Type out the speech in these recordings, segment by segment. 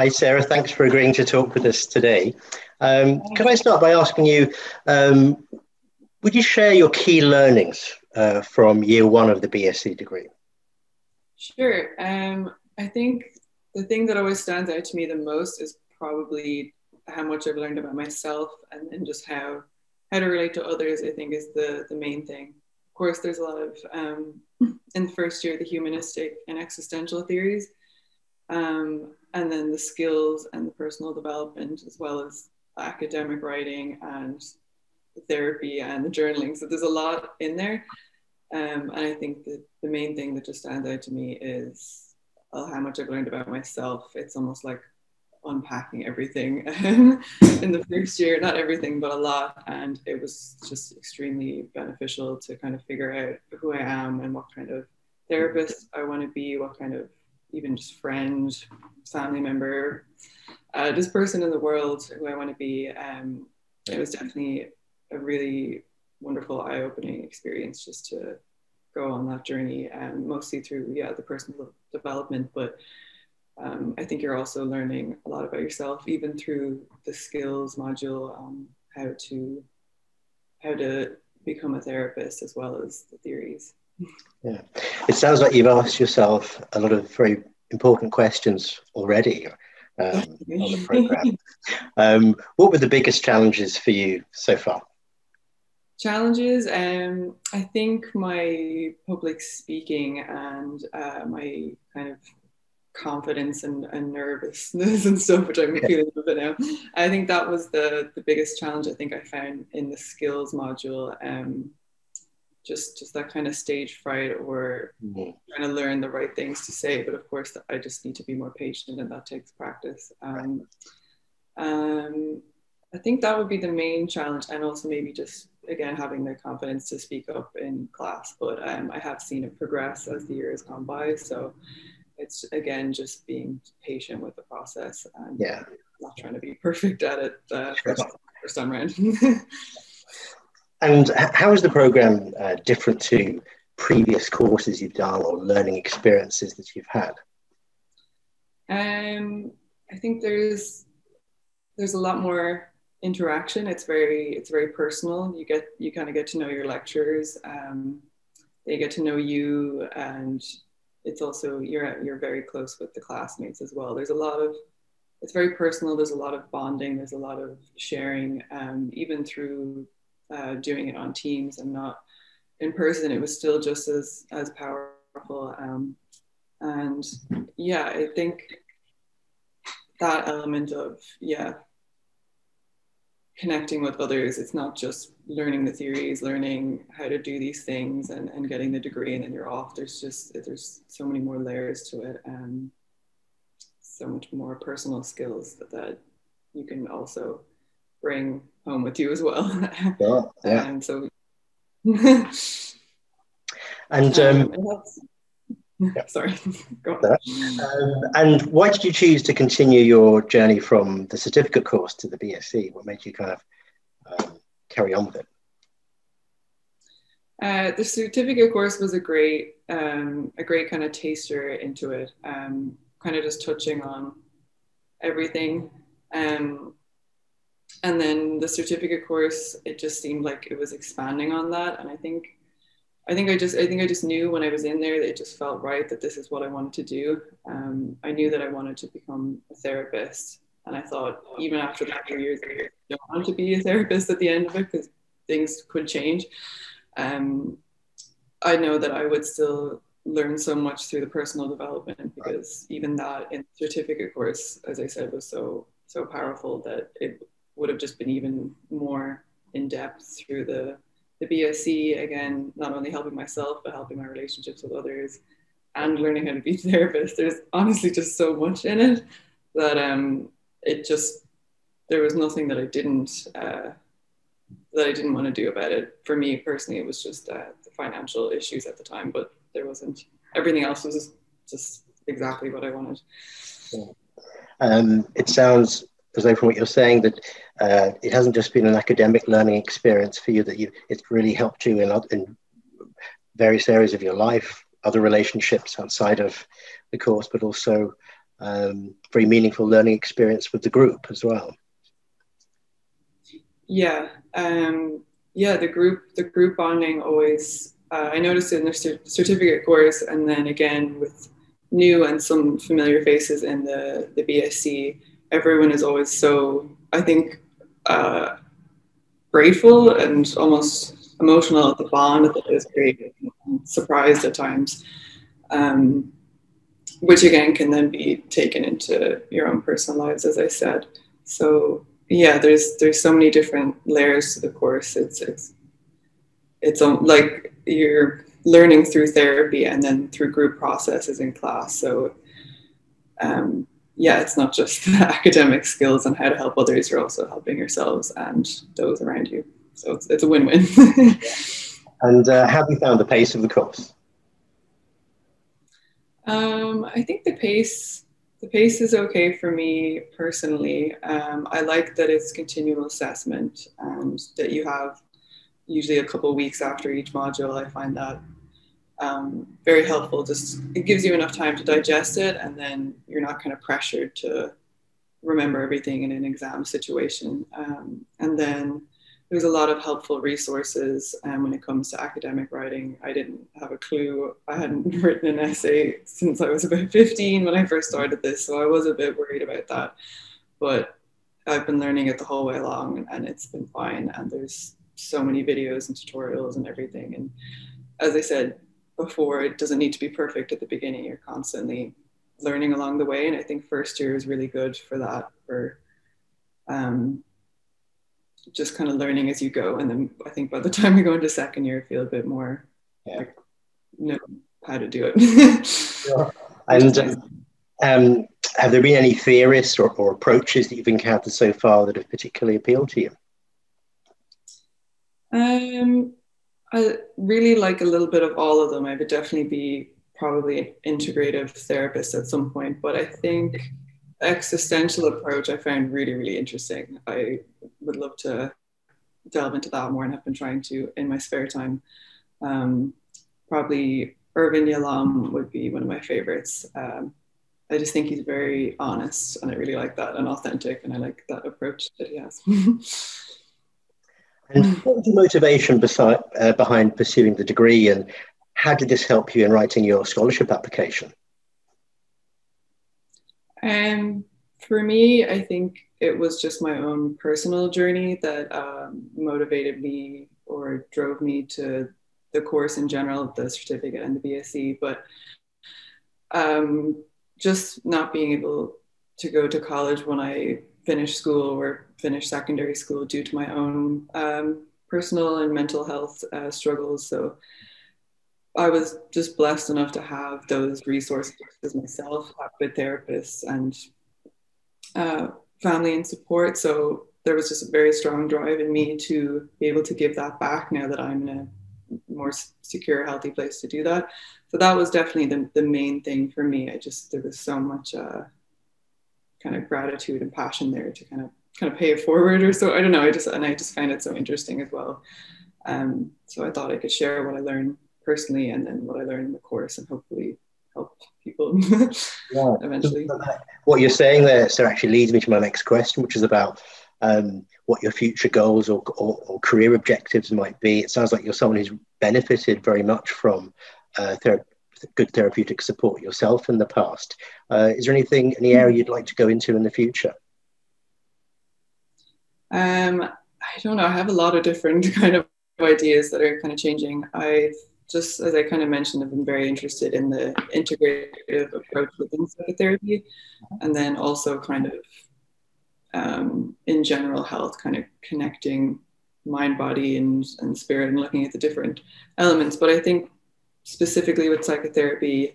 Hi, Sarah. Thanks for agreeing to talk with us today. Um, can I start by asking you, um, would you share your key learnings uh, from year one of the BSc degree? Sure. Um, I think the thing that always stands out to me the most is probably how much I've learned about myself and then just how how to relate to others. I think is the the main thing. Of course, there's a lot of um, in the first year the humanistic and existential theories, um, and then the skills and the personal development as well as academic writing and therapy and the journaling. So there's a lot in there. Um, and I think that the main thing that just stands out to me is uh, how much I've learned about myself. It's almost like unpacking everything in the first year, not everything, but a lot. And it was just extremely beneficial to kind of figure out who I am and what kind of therapist I want to be, what kind of even just friend, family member, uh, this person in the world who I want to be. Um, it was definitely a really wonderful, eye-opening experience just to go on that journey, and um, mostly through yeah the personal development, but. Um, I think you're also learning a lot about yourself, even through the skills module, um, how to how to become a therapist as well as the theories. Yeah, it sounds like you've asked yourself a lot of very important questions already um, on the program. um, what were the biggest challenges for you so far? Challenges, um, I think my public speaking and uh, my kind of confidence and, and nervousness and stuff, which I'm feeling a bit now. I think that was the the biggest challenge I think I found in the skills module. Um, just just that kind of stage fright or mm-hmm. trying to learn the right things to say but of course i just need to be more patient and that takes practice. Um, um, i think that would be the main challenge and also maybe just again having the confidence to speak up in class but um, i have seen it progress as the year has gone by so it's again just being patient with the process and yeah. not trying to be perfect at it uh, first, first time around And how is the program uh, different to previous courses you've done or learning experiences that you've had? Um, I think there's there's a lot more interaction. It's very it's very personal. You get you kind of get to know your lecturers. Um, they get to know you, and it's also you're you're very close with the classmates as well. There's a lot of it's very personal. There's a lot of bonding. There's a lot of sharing, um, even through uh, doing it on Teams and not in person, it was still just as as powerful. Um, and yeah, I think that element of yeah connecting with others it's not just learning the theories learning how to do these things and, and getting the degree and then you're off there's just there's so many more layers to it and so much more personal skills that, that you can also bring home with you as well. Sure, yeah. and so. and um, yeah. sorry. Um, and why did you choose to continue your journey from the certificate course to the BSc? What made you kind of um, carry on with it? Uh, the certificate course was a great, um, a great kind of taster into it. Um, kind of just touching on everything. Um, and then the certificate course it just seemed like it was expanding on that. And i think i think i just i think i just knew when i was in there that it just felt right that this is what i wanted to do. Um, i knew that i wanted to become a therapist. And i thought even after that few years i don't want to be a therapist at the end of it because things could change. Um, i know that i would still learn so much through the personal development because even that in certificate course as i said was so so powerful that it would have just been even more in depth through the the BSc again, not only helping myself but helping my relationships with others and learning how to be a therapist. There's honestly just so much in it that um it just there was nothing that I didn't uh, that I didn't want to do about it. For me personally, it was just uh, the financial issues at the time, but there wasn't everything else was just exactly what I wanted. Yeah. Um, it sounds though from what you're saying that uh, it hasn't just been an academic learning experience for you that you it's really helped you in, in various areas of your life other relationships outside of the course but also um, very meaningful learning experience with the group as well. Yeah, um, yeah. The group, the group bonding always. Uh, I noticed in the certificate course, and then again with new and some familiar faces in the the BSc. Everyone is always so. I think. Uh, grateful and almost emotional at the bond that is created, surprised at times. Um, which again can then be taken into your own personal lives, as I said. So yeah, there's there's so many different layers to the course. It's it's it's like you're learning through therapy and then through group processes in class. So um, yeah, it's not just academic skills and how to help others. You're also helping yourselves and those around you. So it's, it's a win-win. and uh, have you found the pace of the course? Um, I think the pace the pace is okay for me personally. Um, I like that it's continual assessment and that you have usually a couple weeks after each module. I find that um, very helpful. Just it gives you enough time to digest it, and then you're not kind of pressured to remember everything in an exam situation. Um, and then there's a lot of helpful resources um, when it comes to academic writing. I didn't have a clue. I hadn't written an essay since I was about 15 when I first started this, so I was a bit worried about that. But I've been learning it the whole way along, and it's been fine. And there's so many videos and tutorials and everything. And as I said before, it doesn't need to be perfect at the beginning. You're constantly learning along the way, and I think first year is really good for that. For um, just kind of learning as you go. And then I think by the time you go into second year, you feel a bit more yeah. like know how to do it. sure. And um, have there been any theorists or, or approaches that you've encountered so far that have particularly appealed to you? Um, I really like a little bit of all of them. I would definitely be probably an integrative therapist at some point, but I think existential approach I found really, really interesting. I would love to delve into that more and have been trying to in my spare time. Um, probably Irvin Yalom would be one of my favorites. Um, I just think he's very honest and I really like that and authentic and I like that approach that he has. and what was the motivation beside, uh, behind pursuing the degree and how did this help you in writing your scholarship application? Um, for me, I think it was just my own personal journey that um, motivated me or drove me to the course in general, the certificate and the BSc. But um, just not being able to go to college when I finished school or finished secondary school due to my own um, personal and mental health uh, struggles. So I was just blessed enough to have those resources myself, good therapists and uh, family and support. So there was just a very strong drive in me to be able to give that back now that I'm in a more secure, healthy place to do that. So that was definitely the, the main thing for me. I just, there was so much uh, kind of gratitude and passion there to kind of kind of pay it forward or so. I don't know. I just, and I just find it so interesting as well. Um, so I thought I could share what I learned personally and then what I learned in the course and hopefully help people yeah. eventually. What you're saying there, so actually leads me to my next question, which is about um, what your future goals or, or, or, career objectives might be. It sounds like you're someone who's benefited very much from uh, thera- good therapeutic support yourself in the past. Uh, is there anything, any area you'd like to go into in the future? Um, I don't know. I have a lot of different kind of ideas that are kind of changing. I've just as I kind of mentioned, I've been very interested in the integrative approach within psychotherapy, and then also kind of um, in general health, kind of connecting mind, body, and, and spirit, and looking at the different elements. But I think specifically with psychotherapy,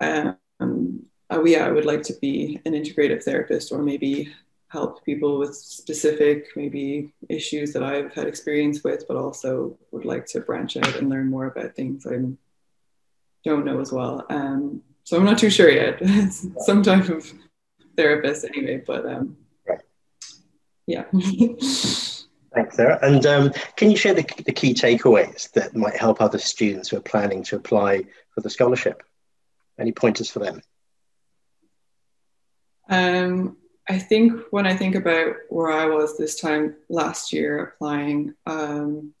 um, uh, yeah, I would like to be an integrative therapist, or maybe help people with specific maybe issues that I've had experience with, but also would like to branch out and learn more about things I don't know as well. Um, so I'm not too sure yet. some type of therapist anyway, but um, yeah. Thanks, Sarah. And um, can you share the, the key takeaways that might help other students who are planning to apply for the scholarship? Any pointers for them? Um, I think when I think about where I was this time last year applying, um,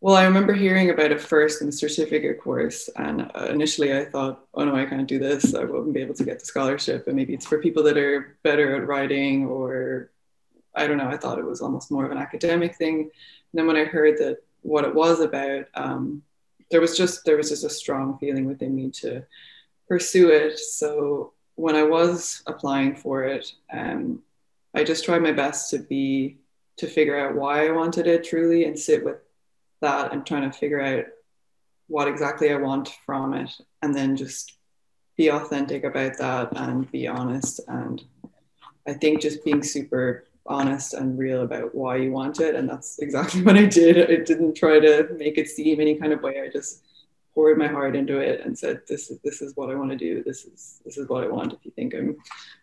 well, I remember hearing about it first in the certificate course, and uh, initially I thought, "Oh no, I can't do this. I won't be able to get the scholarship." And maybe it's for people that are better at writing, or I don't know. I thought it was almost more of an academic thing. And then when I heard that what it was about, um, there was just there was just a strong feeling within me to pursue it. So when I was applying for it, um, I just tried my best to be to figure out why I wanted it truly and sit with that and trying to figure out what exactly I want from it and then just be authentic about that and be honest and I think just being super honest and real about why you want it and that's exactly what I did. I didn't try to make it seem any kind of way. I just poured my heart into it and said this is this is what I want to do. This is this is what I want. If you think I'm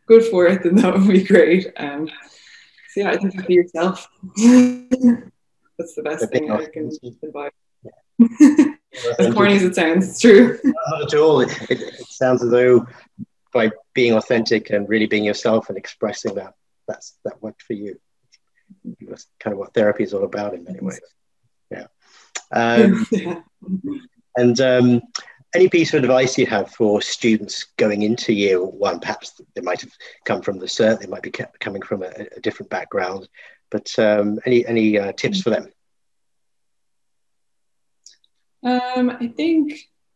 good for it, then that would be great. Um, so yeah, I think be yourself. That's the best thing I can advise. as corny as it sounds, it's true. Not at all. It, it, it, sounds as though by being authentic and really being yourself and expressing that, that's that worked for you. That's kind of what therapy is all about in many ways. Yeah. Um, yeah. And um, any piece of advice you have for students going into year one? Perhaps they might have come from the cert, they might be coming from a, a different background, but um, any any uh, tips for them? Um, I think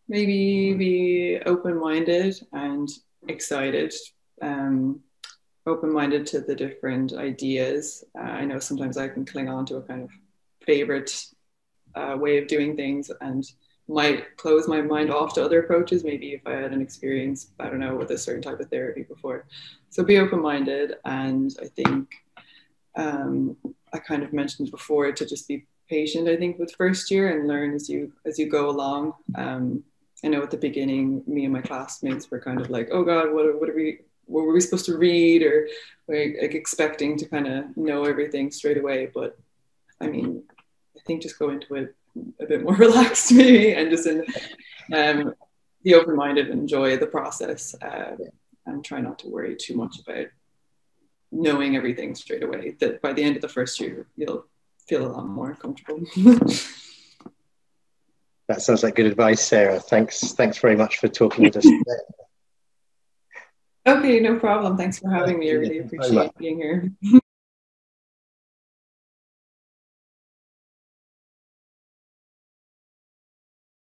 maybe be open-minded and excited. Um, open-minded to the different ideas. Uh, I know sometimes I can cling on to a kind of favorite uh, way of doing things and might close my mind off to other approaches. Maybe if I had an experience, I don't know, with a certain type of therapy before. So be open-minded, and I think um, I kind of mentioned before to just be patient. I think with first year and learn as you as you go along. Um, I know at the beginning, me and my classmates were kind of like, "Oh God, what, what are we? What were we supposed to read?" Or like expecting to kind of know everything straight away. But I mean, I think just go into it a bit more relaxed, maybe, and just in, um, be open-minded and enjoy the process, uh, and try not to worry too much about knowing everything straight away. That by the end of the first year, you'll feel a lot more comfortable. that sounds like good advice, Sarah. Thanks, thanks very much for talking with us today. Okay, no problem. Thanks for having me. I really appreciate being here.